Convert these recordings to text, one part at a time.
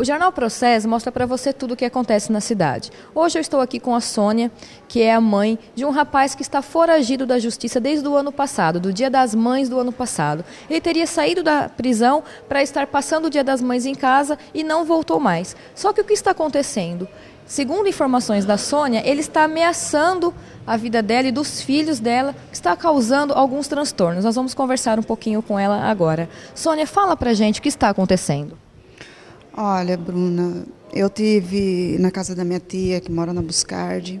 O Jornal Processo mostra para você tudo o que acontece na cidade. Hoje eu estou aqui com a Sônia, que é a mãe de um rapaz que está foragido da justiça desde o ano passado, do Dia das Mães do ano passado. Ele teria saído da prisão para estar passando o Dia das Mães em casa e não voltou mais. Só que o que está acontecendo? Segundo informações da Sônia, ele está ameaçando a vida dela e dos filhos dela, que está causando alguns transtornos. Nós vamos conversar um pouquinho com ela agora. Sônia, fala pra gente o que está acontecendo. Olha, Bruna, eu tive na casa da minha tia, que mora na Buscardi.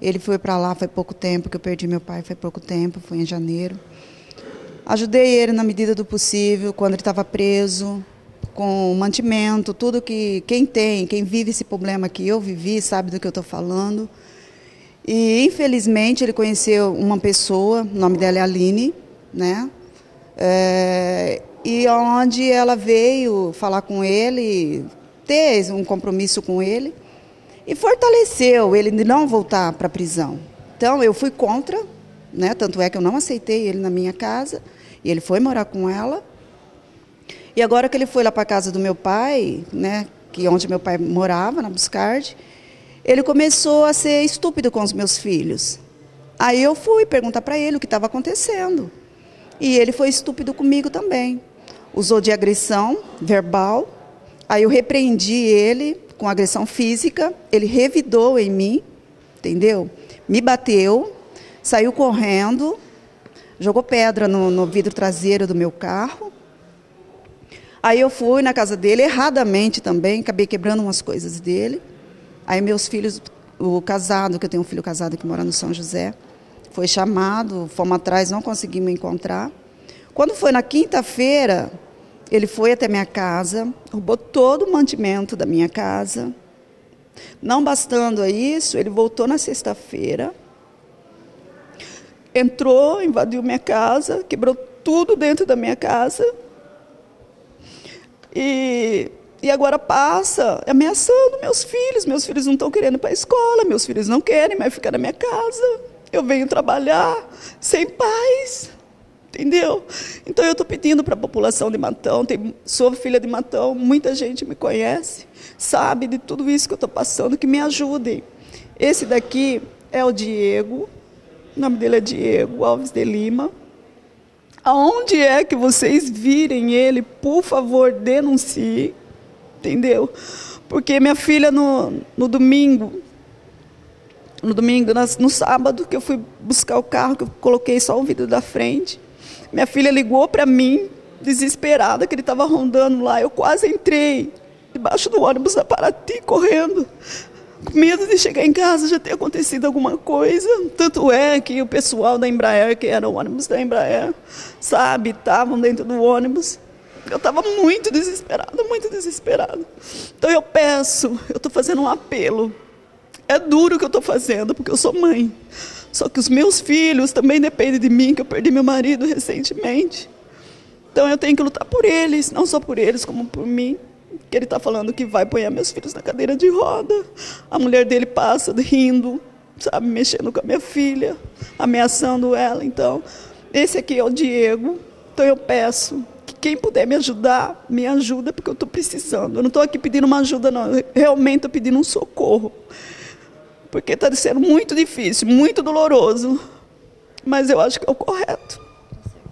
Ele foi para lá faz pouco tempo, que eu perdi meu pai faz pouco tempo, foi em janeiro. Ajudei ele na medida do possível, quando ele estava preso com mantimento, tudo que quem tem, quem vive esse problema que eu vivi, sabe do que eu estou falando. E infelizmente ele conheceu uma pessoa, o nome dela é Aline, né? É, e onde ela veio falar com ele, ter um compromisso com ele e fortaleceu ele de não voltar para a prisão. Então eu fui contra, né? Tanto é que eu não aceitei ele na minha casa e ele foi morar com ela. E agora que ele foi lá para a casa do meu pai, né, que onde meu pai morava, na Buscardi, ele começou a ser estúpido com os meus filhos. Aí eu fui perguntar para ele o que estava acontecendo. E ele foi estúpido comigo também. Usou de agressão verbal. Aí eu repreendi ele com agressão física. Ele revidou em mim, entendeu? Me bateu, saiu correndo, jogou pedra no, no vidro traseiro do meu carro. Aí eu fui na casa dele, erradamente também, acabei quebrando umas coisas dele. Aí meus filhos, o casado, que eu tenho um filho casado que mora no São José, foi chamado, fomos atrás, não conseguimos encontrar. Quando foi na quinta-feira, ele foi até minha casa, roubou todo o mantimento da minha casa. Não bastando a isso, ele voltou na sexta-feira, entrou, invadiu minha casa, quebrou tudo dentro da minha casa, e, e agora passa ameaçando meus filhos. Meus filhos não estão querendo ir para a escola, meus filhos não querem mais ficar na minha casa. Eu venho trabalhar sem paz. Entendeu? Então eu estou pedindo para a população de Matão, tem, sou filha de Matão, muita gente me conhece, sabe de tudo isso que eu estou passando, que me ajudem. Esse daqui é o Diego, o nome dele é Diego Alves de Lima. Aonde é que vocês virem ele, por favor, denuncie, entendeu? Porque minha filha no, no domingo, no domingo, no sábado, que eu fui buscar o carro, que eu coloquei só o vidro da frente, minha filha ligou para mim, desesperada, que ele estava rondando lá. Eu quase entrei debaixo do ônibus da Paraty, correndo com medo de chegar em casa já ter acontecido alguma coisa. Tanto é que o pessoal da Embraer, que era o ônibus da Embraer, sabe, estavam dentro do ônibus. Eu estava muito desesperada, muito desesperada. Então eu peço, eu estou fazendo um apelo. É duro o que eu estou fazendo, porque eu sou mãe. Só que os meus filhos também dependem de mim, que eu perdi meu marido recentemente. Então eu tenho que lutar por eles, não só por eles, como por mim que ele está falando que vai pôr meus filhos na cadeira de roda. A mulher dele passa rindo, sabe, mexendo com a minha filha, ameaçando ela. Então, esse aqui é o Diego. Então eu peço que quem puder me ajudar, me ajuda, porque eu estou precisando. Eu não estou aqui pedindo uma ajuda, não. Eu realmente estou pedindo um socorro. Porque está sendo muito difícil, muito doloroso. Mas eu acho que é o correto.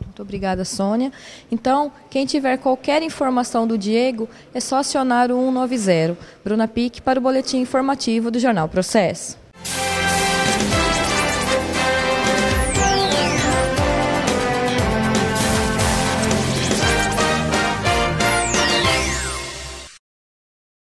Muito obrigada, Sônia. Então, quem tiver qualquer informação do Diego, é só acionar o 190. Bruna Pique para o boletim informativo do Jornal Processo.